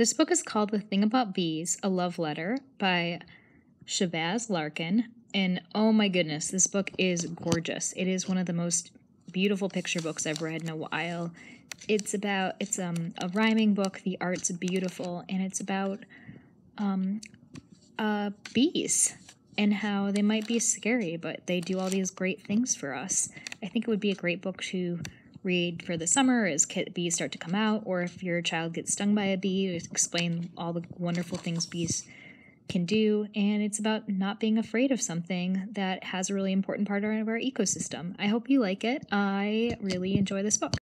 This book is called The Thing About Bees A Love Letter by Shabazz Larkin. And oh my goodness, this book is gorgeous. It is one of the most beautiful picture books I've read in a while. It's about it's um a rhyming book. The art's beautiful, and it's about um uh bees and how they might be scary, but they do all these great things for us. I think it would be a great book to read for the summer as bees start to come out, or if your child gets stung by a bee, explain all the wonderful things bees can do. And it's about not being afraid of something that has a really important part of our ecosystem. I hope you like it. I really enjoy this book.